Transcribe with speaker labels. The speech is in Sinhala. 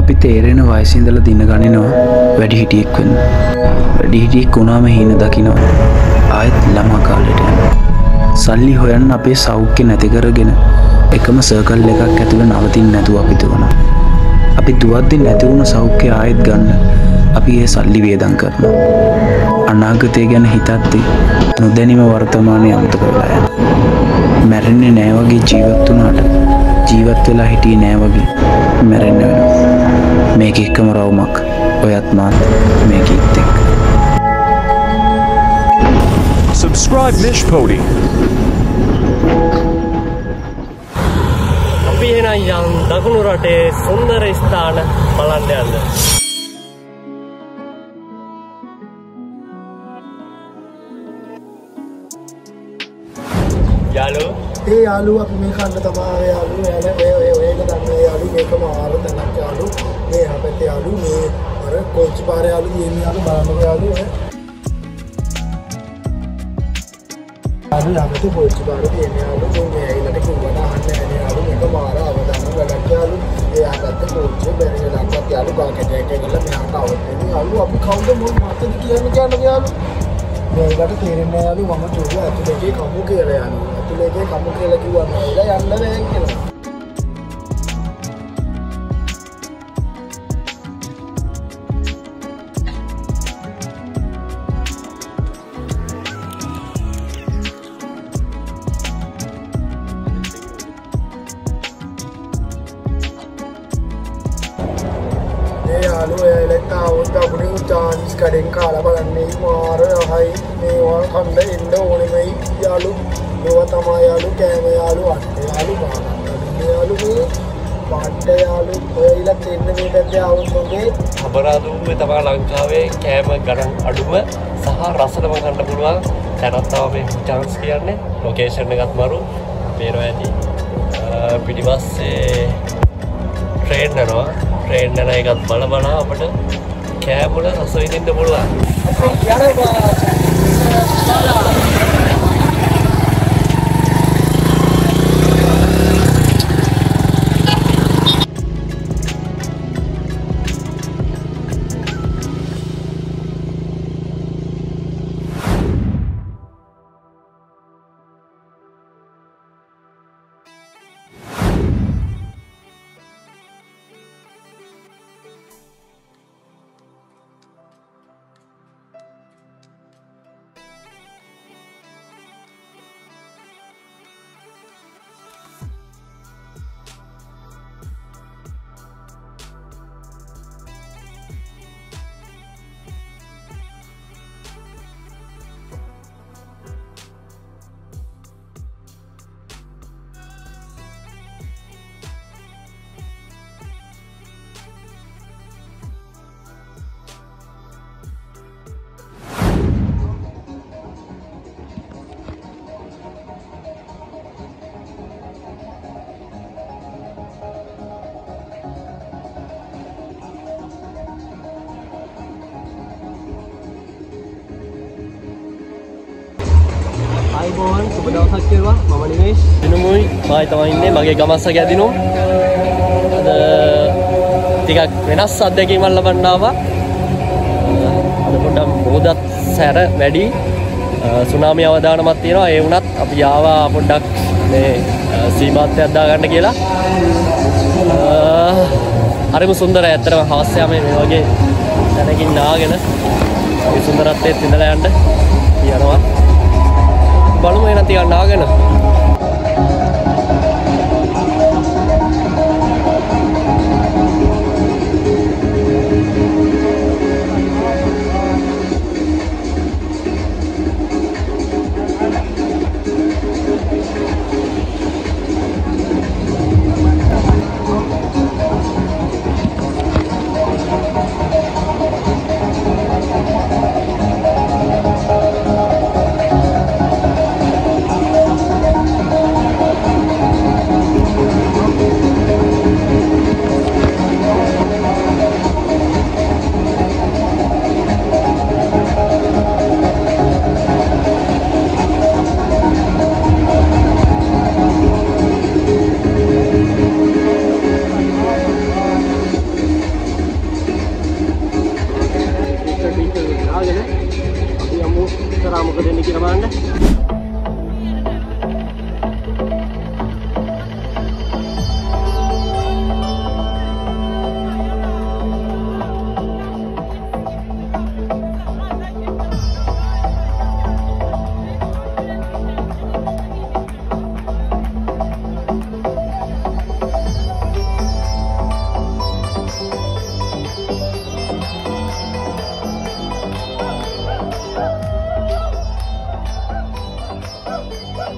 Speaker 1: අපි තේරෙන වයසින්දල දින ගණනවා වැඩි හිටියෙක් වන්න. වැඩි හිටියෙක් වුණාම හීන දකිනවා. ආයත් ළමා කාලෙට යන සල්ලි හොයන්න අපේ සෞඛ්‍ය නැති කරගෙන එකම සර්කල් එකක් ඇතුළ නවතින් නැතුව අපිත වන අපි දුවද්දි නැතිවුණ සෞඛ්‍ය ආයත් ගන්න අපි ඒ සල්ලි වේදන් කරනවා. අනාගතය ගැන හිතත්ති නොදැනිම වර්තමානය අමතක වෙලා යන මැරෙන්නේ නෑවගේ ජීවත් වනාට ජීවත් වෙලා හිටිය නෑවගේ මැරෙන්න වෙන මේක එක්කම රවුමක් ඔයත් මාත් මේක ඉත්තෙක්
Speaker 2: Subscribe Niche Podi.
Speaker 3: අපි එහෙනම් යම් දකුණු රටේ සුන්දර ස්ථාන බලන්න යන්න.
Speaker 4: ඒ යාලු අපි මේ කන්න තමා යාලු යන ඔය ඔය ඔයක දන්න? යාලු මේක මාර තැනක් යාලු මේ අපැත්තේ යාලු මේ අර කොච්චි පාර යාලු තියෙන යාලු බලන්නකෝ යාලු ඔය යාලු යාමතේ කොච්චි පාර තියෙන යාලු මේ මේ ඇයිලට කිව්වට අහන්න නැහැ යාලු මේක මාර අවදාන වැඩක් යාලු ඒ ආගත්ත කොච්චි බැරි ලක්වත් යාලු කාකටයක් ඇවිල්ලා මෙහාට આવන්නේ යාලු අපි කවුද මොන මාතද කියන්නේ කියන්නේ යාලු මේකට තේරෙන්නේ යාලු මම කිව්වා අතුලේගේ කමු කියලා යනවා. අතුලේගේ කමු කියලා කිව්වම ඒලා යන්න බෑ කියලා. ඒ යාලුව එලෙක්ට අවුත් අපුඩින් චාන්ස් කඩෙන් කාලා බලන්නේ මාර හයි මේවා කණ්ඩ එන්න ඕනෙමයි යාලු. මෙවා තමා යාලු කෑම යාලු අට යාලු බාගන්න යාලු මේ පට්ට යාලු. ඔයලත් එන්න මේ පැත්තේ අවුත්ගේ
Speaker 3: අපරාධුම තමා ලංකාවේ කෑම ගණන් අඩුම සහ රසටම ගන්න පුළුවන්. තැනත්තාව මේ චාන්ස් කියන්නේ. ලොකේෂන් එකත් මරු. පේරෝ ඇති පිටිපස්සේ ට්‍රේන් යනවා. ට්‍රේන් යන එකත් බල බලා අපට කෑමුල රස විඳින්න පුළුවන් අයිබෝන් සුප දවසක් කියවා මම නිවේශ් දිනමුයි. මයි තමයි ඉන්නේ. මගේ ගමස්ස ගැදිනු අද ටිකක් වෙනස් අත්දැකීමක් ලබන්න ආවා. අද පොඩ්ඩක් මොහොතත් සැර වැඩි. සුනාමි අවදානමක් තියෙනවා. ඒ වුණත් අපි ආවා පොඩ්ඩක් මේ සීමාත්‍යයක් දාගන්න කියලා. හරිම සුන්දර ඇත්තරම හවස් යාමේ මේ වගේ තැනකින් නාගෙන. අපි සුන්දරත්වයේත් ඉඳලා යන්න යනවා බලමු එහෙනම් ටිකක් නාගෙන रवाना Música